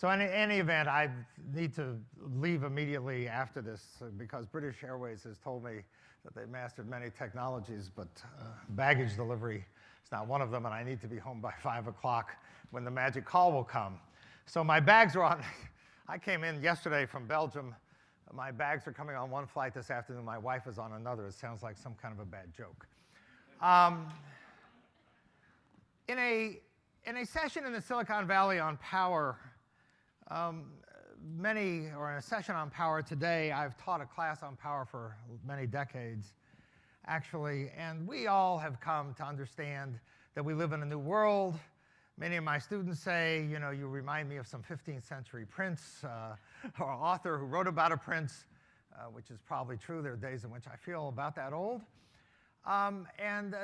So in any event, I need to leave immediately after this uh, because British Airways has told me that they've mastered many technologies, but uh, baggage delivery is not one of them, and I need to be home by 5 o'clock when the magic call will come. So my bags are on. I came in yesterday from Belgium. My bags are coming on one flight this afternoon. My wife is on another. It sounds like some kind of a bad joke. Um, in, a, in a session in the Silicon Valley on power, um, many, or in a session on power today, I've taught a class on power for many decades, actually, and we all have come to understand that we live in a new world. Many of my students say, you know, you remind me of some 15th century prince uh, or author who wrote about a prince, uh, which is probably true. There are days in which I feel about that old. Um, and, uh,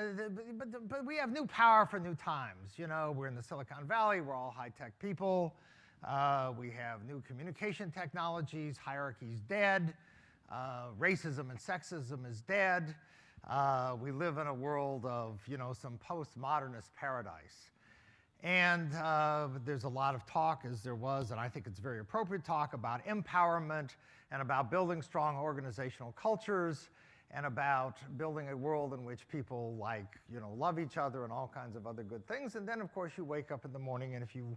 but, but we have new power for new times. You know, we're in the Silicon Valley, we're all high-tech people. Uh, we have new communication technologies, hierarchy's dead, uh, racism and sexism is dead. Uh, we live in a world of, you know, some postmodernist paradise. And uh, there's a lot of talk, as there was, and I think it's very appropriate talk about empowerment and about building strong organizational cultures and about building a world in which people like, you know, love each other and all kinds of other good things. And then, of course, you wake up in the morning and if you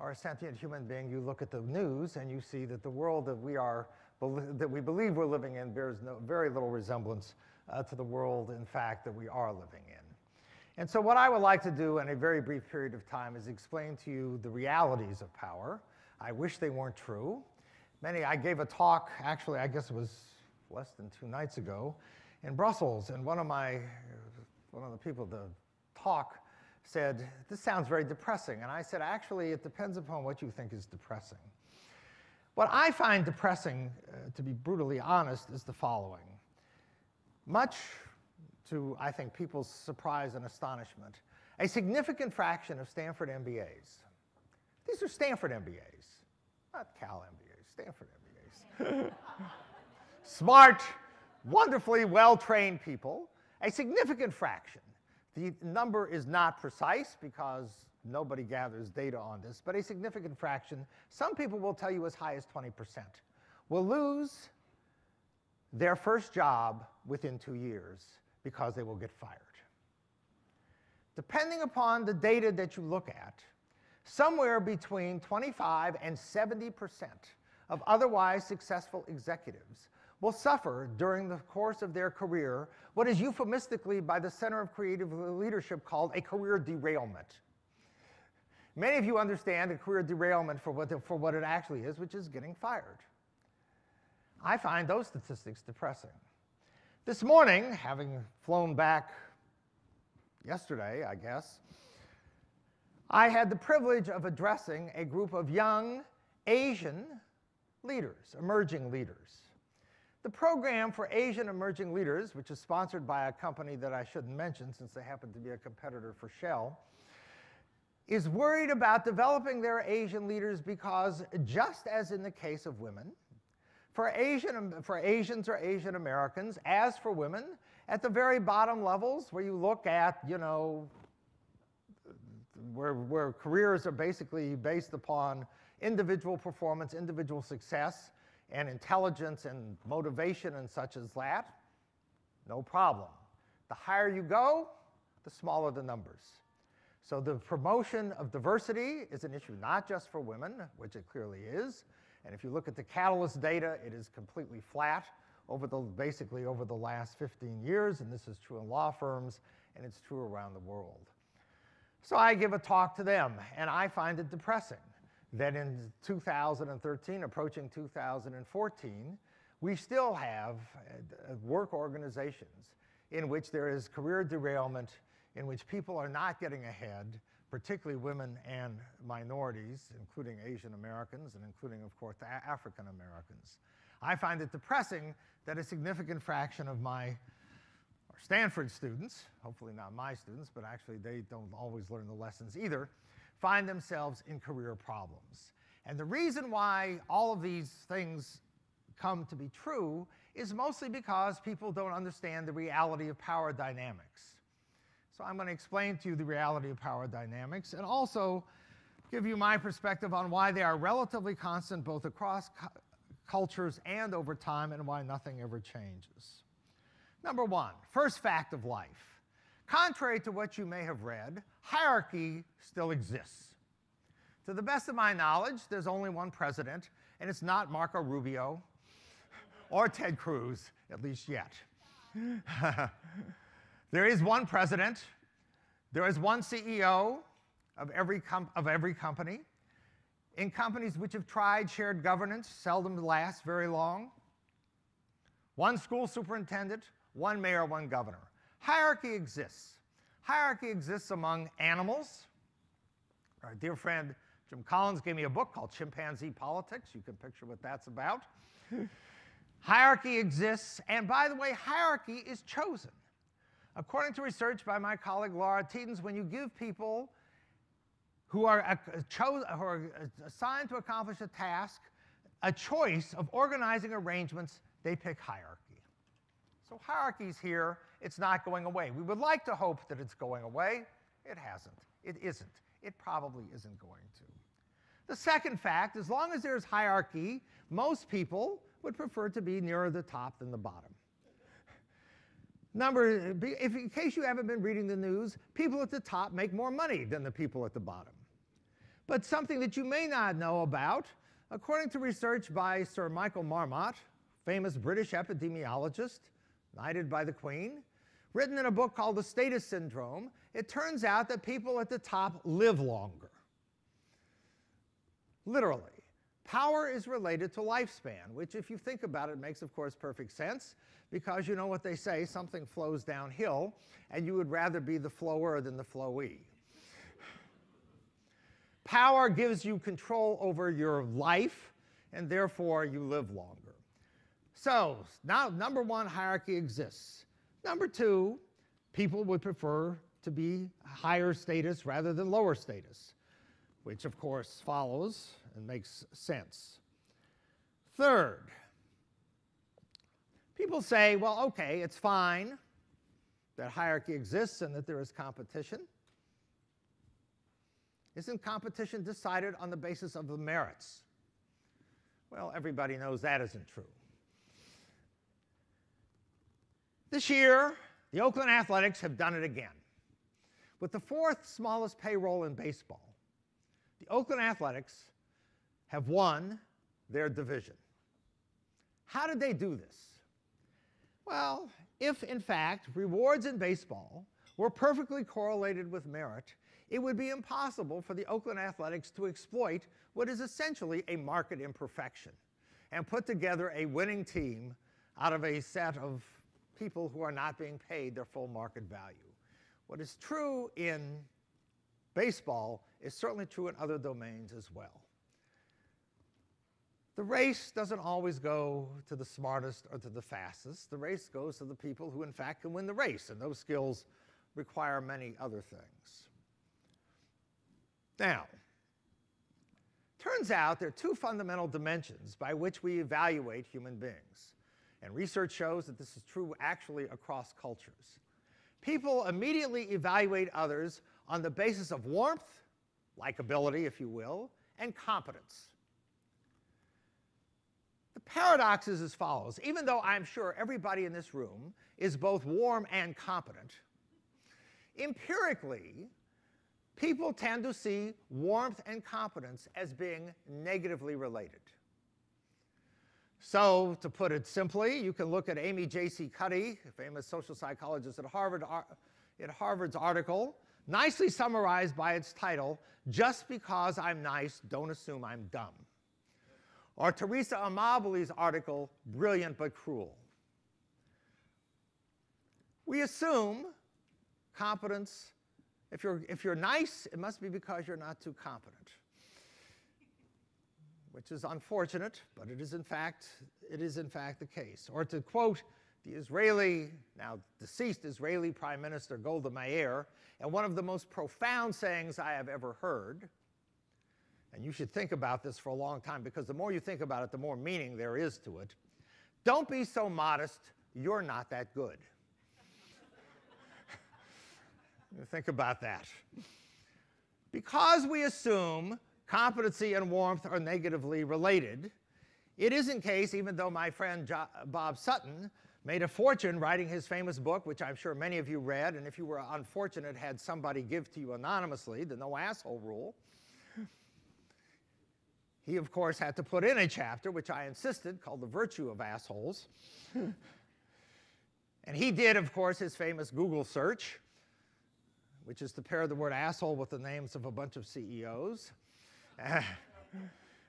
are a sentient human being, you look at the news and you see that the world that we are that we believe we're living in bears no, very little resemblance uh, to the world, in fact, that we are living in. And so what I would like to do in a very brief period of time is explain to you the realities of power. I wish they weren't true. Many, I gave a talk, actually, I guess it was less than two nights ago, in Brussels, and one of my, one of the people the talk said, This sounds very depressing. And I said, Actually, it depends upon what you think is depressing. What I find depressing, uh, to be brutally honest, is the following. Much to, I think, people's surprise and astonishment, a significant fraction of Stanford MBAs, these are Stanford MBAs, not Cal MBAs, Stanford MBAs. Smart, wonderfully well trained people, a significant fraction the number is not precise because nobody gathers data on this, but a significant fraction, some people will tell you as high as 20%, will lose their first job within two years because they will get fired. Depending upon the data that you look at, somewhere between 25 and 70% of otherwise successful executives will suffer during the course of their career what is euphemistically by the Center of Creative Leadership called a career derailment. Many of you understand a career derailment for what, the, for what it actually is, which is getting fired. I find those statistics depressing. This morning, having flown back yesterday, I guess, I had the privilege of addressing a group of young Asian leaders, emerging leaders. The program for Asian emerging leaders, which is sponsored by a company that I shouldn't mention since they happen to be a competitor for Shell, is worried about developing their Asian leaders because just as in the case of women, for, Asian, for Asians or Asian Americans, as for women, at the very bottom levels where you look at, you know, where, where careers are basically based upon individual performance, individual success, and intelligence and motivation and such as that, no problem. The higher you go, the smaller the numbers. So the promotion of diversity is an issue not just for women, which it clearly is. And if you look at the Catalyst data, it is completely flat over the, basically over the last 15 years, and this is true in law firms, and it's true around the world. So I give a talk to them, and I find it depressing that in 2013, approaching 2014, we still have uh, work organizations in which there is career derailment, in which people are not getting ahead, particularly women and minorities, including Asian Americans and including, of course, African Americans. I find it depressing that a significant fraction of my Stanford students, hopefully not my students, but actually they don't always learn the lessons either, find themselves in career problems. And the reason why all of these things come to be true is mostly because people don't understand the reality of power dynamics. So I'm going to explain to you the reality of power dynamics and also give you my perspective on why they are relatively constant both across cu cultures and over time and why nothing ever changes. Number one, first fact of life. Contrary to what you may have read, hierarchy still exists. To the best of my knowledge, there's only one president, and it's not Marco Rubio or Ted Cruz, at least yet. there is one president, there is one CEO of every, of every company. In companies which have tried shared governance, seldom lasts very long. One school superintendent, one mayor, one governor. Hierarchy exists. Hierarchy exists among animals. Our dear friend Jim Collins gave me a book called Chimpanzee Politics. You can picture what that's about. hierarchy exists, and by the way, hierarchy is chosen. According to research by my colleague Laura Tiedens, when you give people who are, uh, who are assigned to accomplish a task a choice of organizing arrangements, they pick hierarchy. So hierarchy's here. It's not going away. We would like to hope that it's going away. It hasn't. It isn't. It probably isn't going to. The second fact, as long as there's hierarchy, most people would prefer to be nearer the top than the bottom. Number, if, in case you haven't been reading the news, people at the top make more money than the people at the bottom. But something that you may not know about, according to research by Sir Michael Marmot, famous British epidemiologist, knighted by the Queen, written in a book called The Status Syndrome, it turns out that people at the top live longer. Literally. Power is related to lifespan, which, if you think about it, makes, of course, perfect sense because you know what they say something flows downhill, and you would rather be the flower than the flowee. Power gives you control over your life, and therefore you live longer. So, now number one, hierarchy exists. Number two, people would prefer to be higher status rather than lower status, which of course follows and makes sense. Third, people say, well, okay, it's fine that hierarchy exists and that there is competition. Isn't competition decided on the basis of the merits? Well, everybody knows that isn't true. This year, the Oakland Athletics have done it again. With the fourth smallest payroll in baseball, the Oakland Athletics have won their division. How did they do this? Well, if in fact rewards in baseball were perfectly correlated with merit, it would be impossible for the Oakland Athletics to exploit what is essentially a market imperfection and put together a winning team out of a set of people who are not being paid their full market value. What is true in baseball is certainly true in other domains as well. The race doesn't always go to the smartest or to the fastest. The race goes to the people who, in fact, can win the race, and those skills require many other things. Now, turns out there are two fundamental dimensions by which we evaluate human beings. And research shows that this is true actually across cultures. People immediately evaluate others on the basis of warmth, likability, if you will, and competence. The paradox is as follows. Even though I'm sure everybody in this room is both warm and competent, empirically, people tend to see warmth and competence as being negatively related. So, to put it simply, you can look at Amy J.C. Cuddy, famous social psychologist at Harvard, uh, at Harvard's article, nicely summarized by its title, Just Because I'm Nice, Don't Assume I'm Dumb. Or Teresa Amabile's article, Brilliant but Cruel. We assume competence. If you're, if you're nice, it must be because you're not too competent which is unfortunate, but it is in fact, it is in fact the case. Or to quote the Israeli, now deceased Israeli Prime Minister Golda Meir, and one of the most profound sayings I have ever heard, and you should think about this for a long time because the more you think about it, the more meaning there is to it. Don't be so modest, you're not that good. think about that. Because we assume competency and warmth are negatively related, it isn't case, even though my friend jo Bob Sutton made a fortune writing his famous book, which I'm sure many of you read, and if you were unfortunate, had somebody give to you anonymously, the no asshole rule. He, of course, had to put in a chapter, which I insisted, called The Virtue of Assholes. and he did, of course, his famous Google search, which is to pair the word asshole with the names of a bunch of CEOs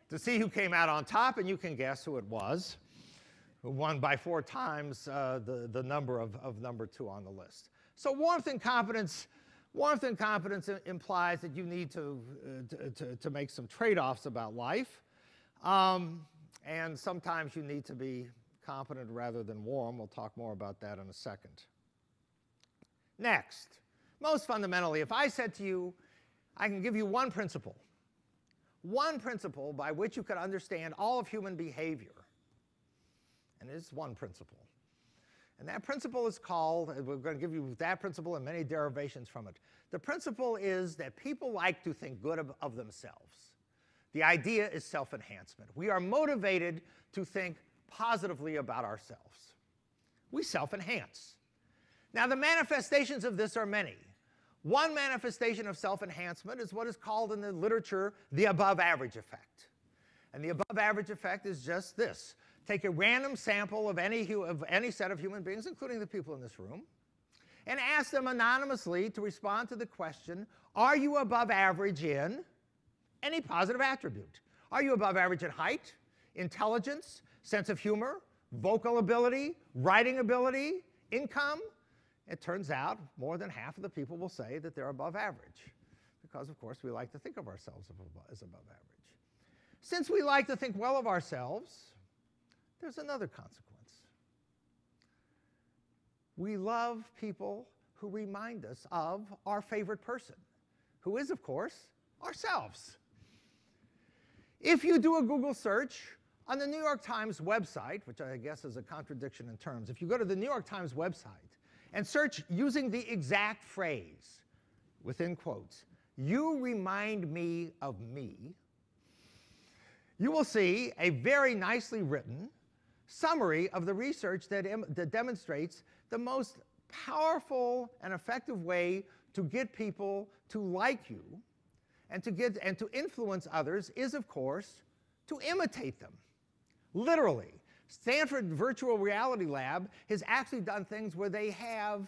to see who came out on top, and you can guess who it was who won by four times uh, the, the number of, of number two on the list. So warmth and competence, warmth and competence implies that you need to, uh, to, to, make some trade-offs about life. Um, and sometimes you need to be competent rather than warm. We'll talk more about that in a second. Next, most fundamentally, if I said to you, I can give you one principle, one principle by which you could understand all of human behavior, and it is one principle. And that principle is called, we're going to give you that principle and many derivations from it. The principle is that people like to think good of, of themselves. The idea is self enhancement. We are motivated to think positively about ourselves. We self enhance. Now, the manifestations of this are many. One manifestation of self enhancement is what is called in the literature the above average effect. And the above average effect is just this take a random sample of any, of any set of human beings, including the people in this room, and ask them anonymously to respond to the question Are you above average in any positive attribute? Are you above average in height, intelligence, sense of humor, vocal ability, writing ability, income? It turns out more than half of the people will say that they're above average because, of course, we like to think of ourselves as above average. Since we like to think well of ourselves, there's another consequence. We love people who remind us of our favorite person, who is, of course, ourselves. If you do a Google search on the New York Times website, which I guess is a contradiction in terms, if you go to the New York Times website and search using the exact phrase, within quotes, you remind me of me, you will see a very nicely written, summary of the research that, that demonstrates the most powerful and effective way to get people to like you and to, get, and to influence others is, of course, to imitate them. Literally. Stanford Virtual Reality Lab has actually done things where they have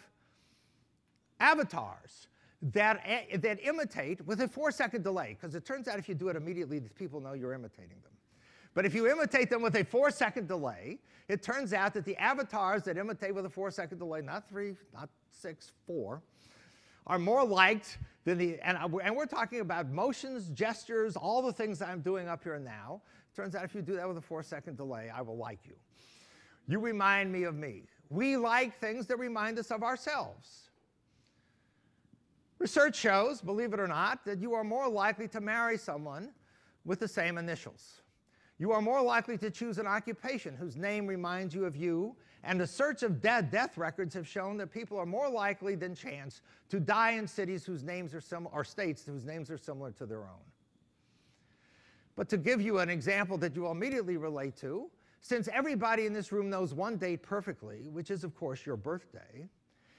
avatars that, eh, that imitate with a four second delay, because it turns out if you do it immediately, these people know you're imitating them. But if you imitate them with a four second delay, it turns out that the avatars that imitate with a four second delay, not three, not six, four, are more liked than the, and, and we're talking about motions, gestures, all the things that I'm doing up here now. Turns out if you do that with a four second delay, I will like you. You remind me of me. We like things that remind us of ourselves. Research shows, believe it or not, that you are more likely to marry someone with the same initials. You are more likely to choose an occupation whose name reminds you of you, and the search of dead death records have shown that people are more likely than chance to die in cities whose names are similar, or states whose names are similar to their own. But to give you an example that you will immediately relate to, since everybody in this room knows one date perfectly, which is, of course, your birthday,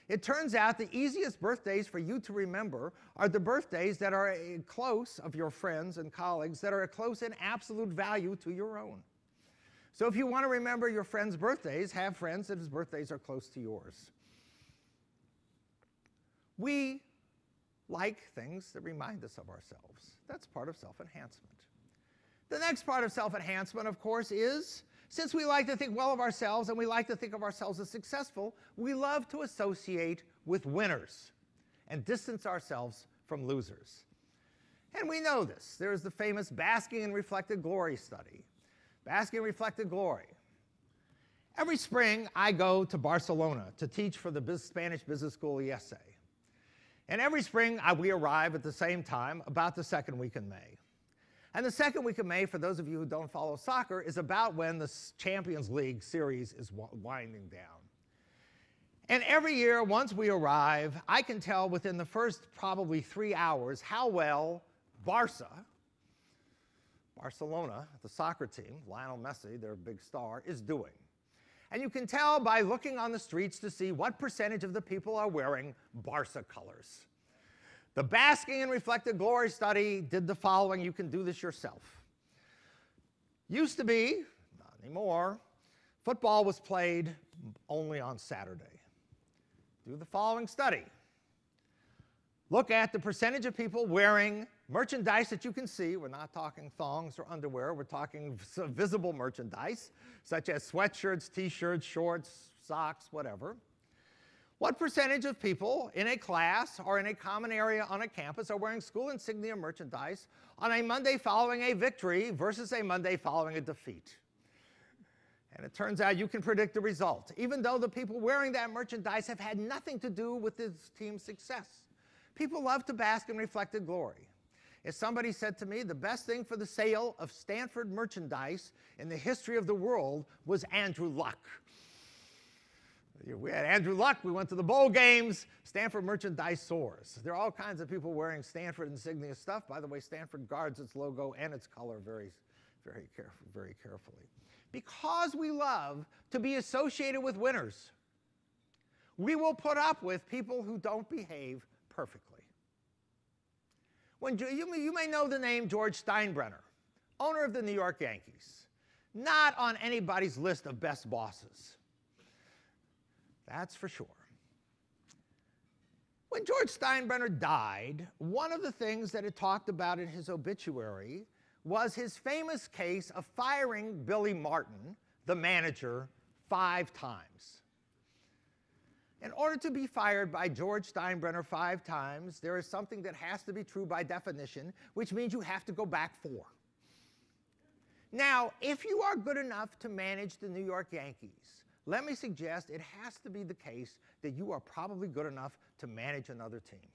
it turns out the easiest birthdays for you to remember are the birthdays that are eh, close of your friends and colleagues that are a close in absolute value to your own. So if you want to remember your friends' birthdays, have friends whose birthdays are close to yours. We like things that remind us of ourselves. That's part of self enhancement. The next part of self enhancement, of course, is since we like to think well of ourselves and we like to think of ourselves as successful, we love to associate with winners and distance ourselves from losers. And we know this. There's the famous Basking in Reflected Glory study. Basking in Reflected Glory. Every spring, I go to Barcelona to teach for the Spanish Business School ESADE. And every spring, I, we arrive at the same time, about the second week in May. And the second week of May, for those of you who don't follow soccer, is about when the Champions League series is winding down. And every year, once we arrive, I can tell within the first probably three hours how well Barca, Barcelona, the soccer team, Lionel Messi, their big star, is doing. And you can tell by looking on the streets to see what percentage of the people are wearing Barca colors. The Basking in Reflected Glory study did the following. You can do this yourself. Used to be, not anymore, football was played only on Saturday. Do the following study. Look at the percentage of people wearing merchandise that you can see. We're not talking thongs or underwear. We're talking visible merchandise, such as sweatshirts, t-shirts, shorts, socks, whatever. What percentage of people in a class or in a common area on a campus are wearing school insignia merchandise on a Monday following a victory versus a Monday following a defeat? And it turns out you can predict the result, even though the people wearing that merchandise have had nothing to do with this team's success. People love to bask in reflected glory. As somebody said to me, the best thing for the sale of Stanford merchandise in the history of the world was Andrew Luck. We had Andrew Luck, we went to the bowl games, Stanford merchandise soars. There are all kinds of people wearing Stanford insignia stuff. By the way, Stanford guards its logo and its color very, very, careful, very carefully. Because we love to be associated with winners, we will put up with people who don't behave perfectly. When you, you may know the name George Steinbrenner, owner of the New York Yankees, not on anybody's list of best bosses. That's for sure. When George Steinbrenner died, one of the things that it talked about in his obituary was his famous case of firing Billy Martin, the manager, five times. In order to be fired by George Steinbrenner five times, there is something that has to be true by definition, which means you have to go back four. Now, if you are good enough to manage the New York Yankees, let me suggest it has to be the case that you are probably good enough to manage another team.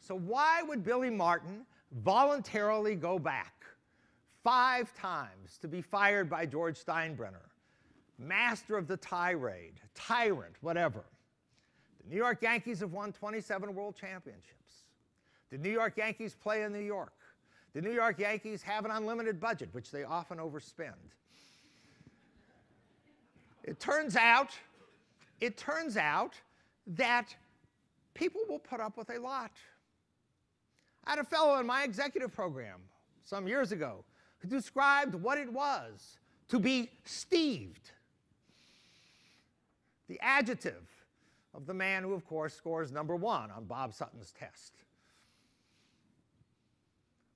So why would Billy Martin voluntarily go back five times to be fired by George Steinbrenner master of the tirade, tyrant, whatever. The New York Yankees have won 27 world championships. The New York Yankees play in New York. The New York Yankees have an unlimited budget, which they often overspend. It turns out, it turns out that people will put up with a lot. I had a fellow in my executive program some years ago who described what it was to be steved the adjective of the man who, of course, scores number one on Bob Sutton's test.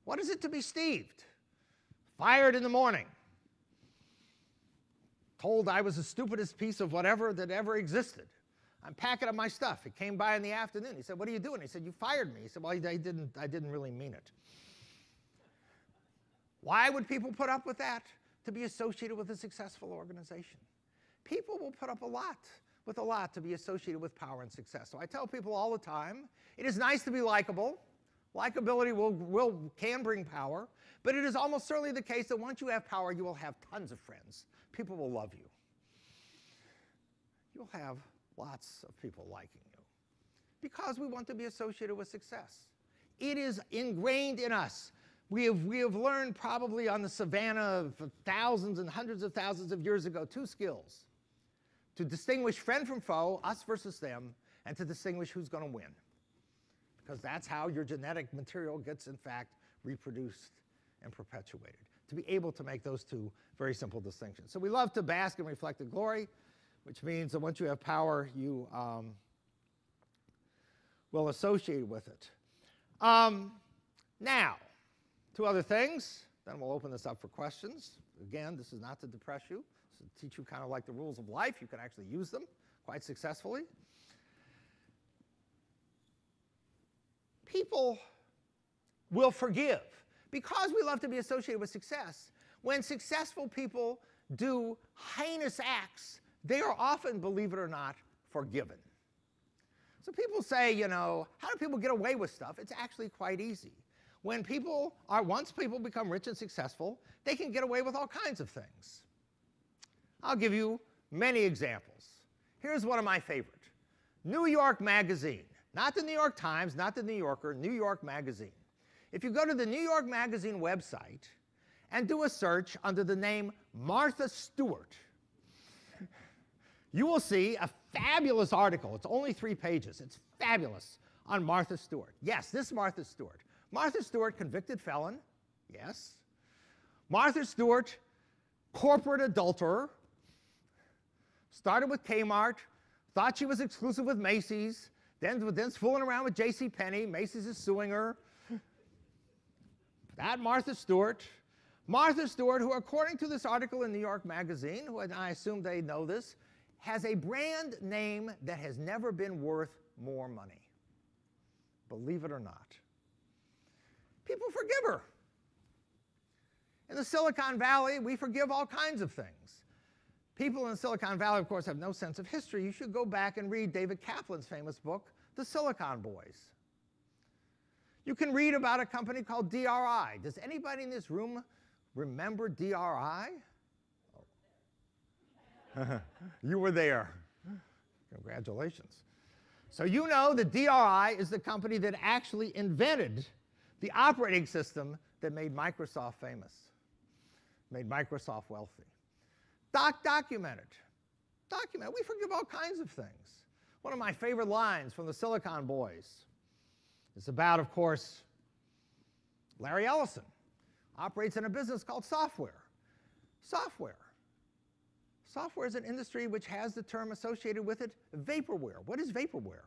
What is it to be steved? Fired in the morning. Told I was the stupidest piece of whatever that ever existed. I'm packing up my stuff. He came by in the afternoon. He said, What are you doing? He said, You fired me. He said, Well, I didn't, I didn't really mean it. Why would people put up with that? To be associated with a successful organization. People will put up a lot with a lot to be associated with power and success. So I tell people all the time, it is nice to be likable. Likability will, will, can bring power, but it is almost certainly the case that once you have power, you will have tons of friends. People will love you. You'll have lots of people liking you because we want to be associated with success. It is ingrained in us. We have, we have learned probably on the savannah thousands and hundreds of thousands of years ago two skills to distinguish friend from foe, us versus them, and to distinguish who's going to win. Because that's how your genetic material gets, in fact, reproduced and perpetuated. To be able to make those two very simple distinctions. So we love to bask in reflected glory, which means that once you have power, you um, will associate with it. Um, now, two other things, then we'll open this up for questions. Again, this is not to depress you to teach you kind of like the rules of life. You can actually use them quite successfully. People will forgive because we love to be associated with success. When successful people do heinous acts, they are often, believe it or not, forgiven. So people say, you know, how do people get away with stuff? It's actually quite easy. When people are, once people become rich and successful, they can get away with all kinds of things. I'll give you many examples. Here's one of my favorite. New York Magazine, not the New York Times, not the New Yorker, New York Magazine, if you go to the New York Magazine website and do a search under the name Martha Stewart, you will see a fabulous article. It's only three pages. It's fabulous on Martha Stewart. Yes, this Martha Stewart. Martha Stewart, convicted felon. Yes. Martha Stewart, corporate adulterer. Started with Kmart, thought she was exclusive with Macy's, then, then fooling around with J.C. Penney. Macy's is suing her. That Martha Stewart. Martha Stewart, who according to this article in New York Magazine, who I assume they know this, has a brand name that has never been worth more money. Believe it or not. People forgive her. In the Silicon Valley, we forgive all kinds of things. People in Silicon Valley, of course, have no sense of history. You should go back and read David Kaplan's famous book, The Silicon Boys. You can read about a company called DRI. Does anybody in this room remember DRI? you were there. Congratulations. So you know that DRI is the company that actually invented the operating system that made Microsoft famous, made Microsoft wealthy. Doc documented. Documented. We forgive all kinds of things. One of my favorite lines from the Silicon Boys is about, of course, Larry Ellison. Operates in a business called software. Software. Software is an industry which has the term associated with it, vaporware. What is vaporware?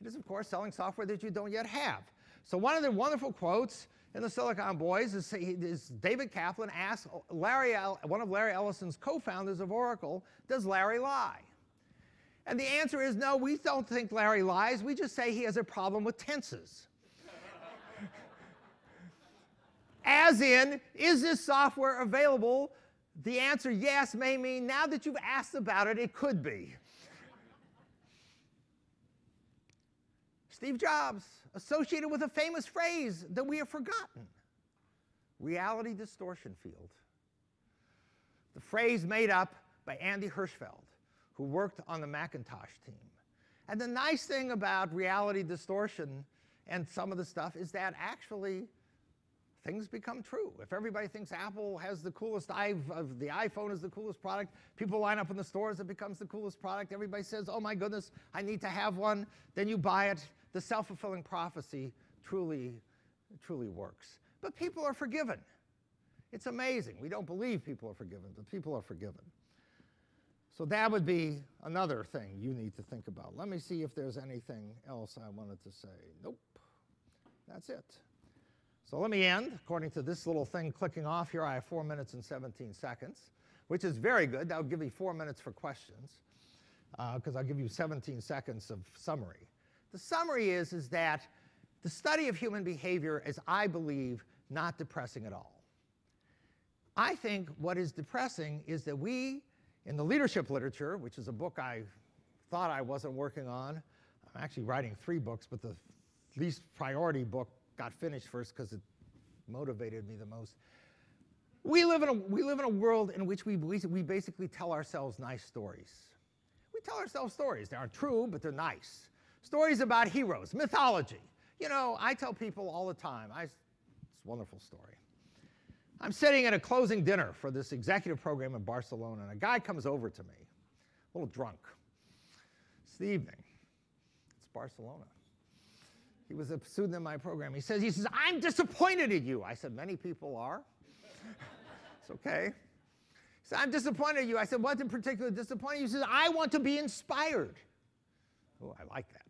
It is, of course, selling software that you don't yet have. So one of the wonderful quotes in the Silicon Boys is, is David Kaplan asks Larry, one of Larry Ellison's co-founders of Oracle, does Larry lie? And the answer is no, we don't think Larry lies. We just say he has a problem with tenses. As in, is this software available the answer yes may mean now that you've asked about it, it could be. Steve Jobs, associated with a famous phrase that we have forgotten reality distortion field. The phrase made up by Andy Hertzfeld, who worked on the Macintosh team. And the nice thing about reality distortion and some of the stuff is that actually things become true. If everybody thinks Apple has the coolest i uh, the iPhone is the coolest product, people line up in the stores, it becomes the coolest product. Everybody says, "Oh my goodness, I need to have one." Then you buy it. The self-fulfilling prophecy truly truly works. But people are forgiven. It's amazing. We don't believe people are forgiven, but people are forgiven. So that would be another thing you need to think about. Let me see if there's anything else I wanted to say. Nope. That's it. So let me end. According to this little thing clicking off here, I have 4 minutes and 17 seconds, which is very good. That'll give me 4 minutes for questions, because uh, I'll give you 17 seconds of summary. The summary is, is that the study of human behavior is, I believe, not depressing at all. I think what is depressing is that we, in the leadership literature, which is a book I thought I wasn't working on, I'm actually writing three books, but the least priority book got finished first because it motivated me the most. We live, in a, we live in a world in which we, we basically tell ourselves nice stories. We tell ourselves stories. They aren't true, but they're nice. Stories about heroes, mythology. You know, I tell people all the time, I, it's a wonderful story. I'm sitting at a closing dinner for this executive program in Barcelona, and a guy comes over to me, a little drunk. It's the evening. It's Barcelona. He was a student in my program. He says, he says, I'm disappointed in you. I said, many people are. it's okay. He said, I'm disappointed in you. I said, what's in particular disappointed you? He says, I want to be inspired. Oh, I like that.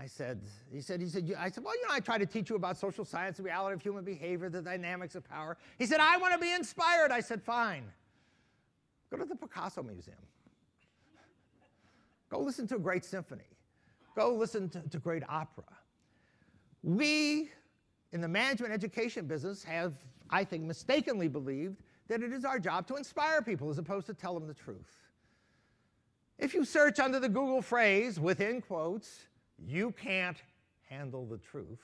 I said, he said, he said, I said, well, you know, I try to teach you about social science, the reality of human behavior, the dynamics of power. He said, I want to be inspired. I said, fine. Go to the Picasso Museum. Go listen to a great symphony. Go listen to, to great opera. We in the management education business have, I think, mistakenly believed that it is our job to inspire people as opposed to tell them the truth. If you search under the Google phrase, within quotes, you can't handle the truth,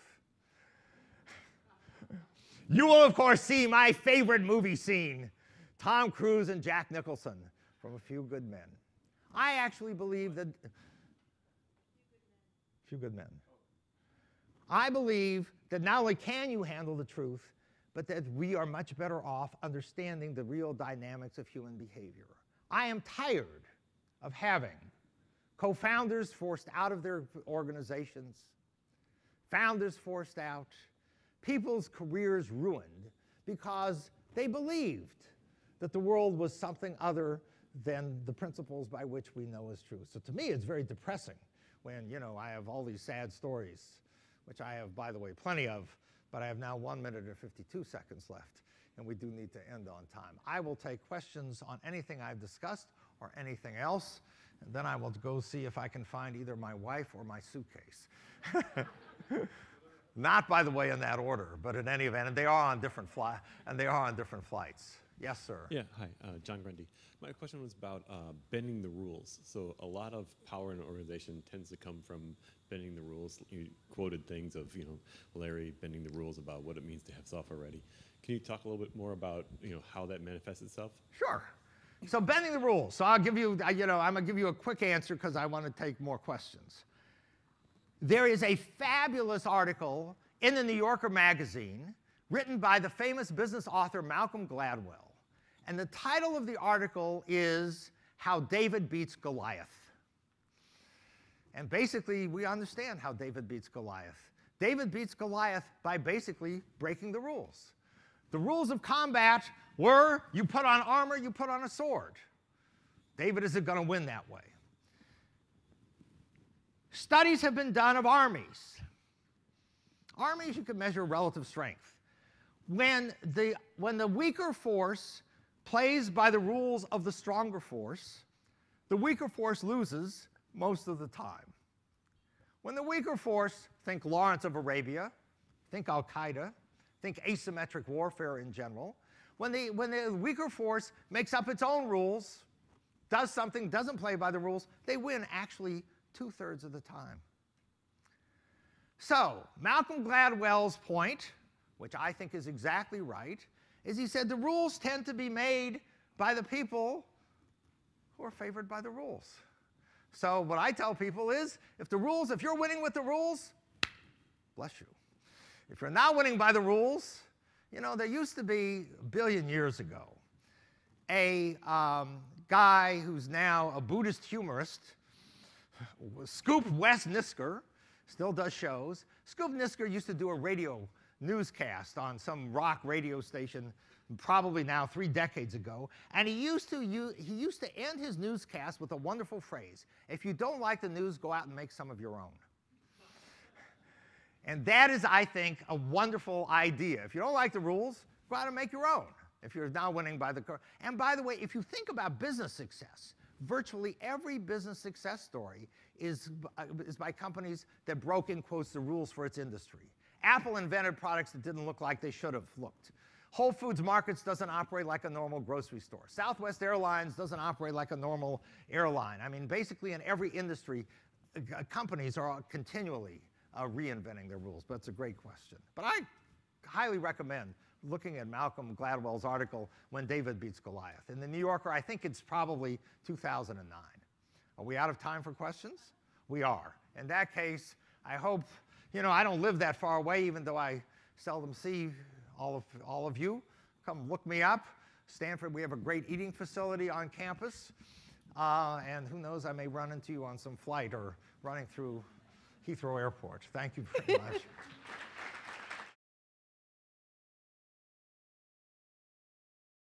you will, of course, see my favorite movie scene Tom Cruise and Jack Nicholson from A Few Good Men. I actually believe that. A Few Good Men. I believe that not only can you handle the truth, but that we are much better off understanding the real dynamics of human behavior. I am tired of having co founders forced out of their organizations, founders forced out, people's careers ruined because they believed that the world was something other than the principles by which we know is true. So to me, it's very depressing when, you know, I have all these sad stories, which I have, by the way, plenty of, but I have now one minute and 52 seconds left, and we do need to end on time. I will take questions on anything I've discussed or anything else, and then I will go see if I can find either my wife or my suitcase. Not, by the way, in that order, but in any event, and they are on different fly, and they are on different flights. Yes, sir. Yeah, hi, uh, John Grundy. My question was about uh, bending the rules. So a lot of power in an organization tends to come from bending the rules. You quoted things of, you know, Larry bending the rules about what it means to have software ready. Can you talk a little bit more about, you know, how that manifests itself? Sure. So bending the rules. So I'll give you, you know, I'm gonna give you a quick answer because I want to take more questions. There is a fabulous article in the New Yorker magazine written by the famous business author Malcolm Gladwell. And the title of the article is How David Beats Goliath. And basically, we understand how David beats Goliath. David beats Goliath by basically breaking the rules. The rules of combat were you put on armor, you put on a sword. David isn't going to win that way. Studies have been done of armies. Armies, you can measure relative strength. When the, when the weaker force plays by the rules of the stronger force, the weaker force loses most of the time. When the weaker force, think Lawrence of Arabia, think Al Qaeda, think asymmetric warfare in general, when the, when the weaker force makes up its own rules, does something, doesn't play by the rules, they win actually two thirds of the time. So, Malcolm Gladwell's point, which I think is exactly right, is he said the rules tend to be made by the people who are favored by the rules. So, what I tell people is if the rules, if you're winning with the rules, bless you. If you're not winning by the rules, you know, there used to be a billion years ago a um, guy who's now a Buddhist humorist Scoop Wes Nisker still does shows. Scoop Nisker used to do a radio newscast on some rock radio station probably now three decades ago and he used to he used to end his newscast with a wonderful phrase if you don't like the news go out and make some of your own and that is i think a wonderful idea if you don't like the rules go out and make your own if you're now winning by the curve. and by the way if you think about business success virtually every business success story is, uh, is by companies that broke, in quotes, the rules for its industry. Apple invented products that didn't look like they should have looked. Whole Foods Markets doesn't operate like a normal grocery store. Southwest Airlines doesn't operate like a normal airline. I mean, basically, in every industry, uh, companies are continually uh, reinventing their rules. But it's a great question. But I highly recommend looking at Malcolm Gladwell's article, When David Beats Goliath. In the New Yorker, I think it's probably 2009. Are we out of time for questions? We are. In that case, I hope, you know, I don't live that far away, even though I seldom see all of, all of you. Come look me up. Stanford, we have a great eating facility on campus. Uh, and who knows, I may run into you on some flight or running through Heathrow Airport. Thank you very much.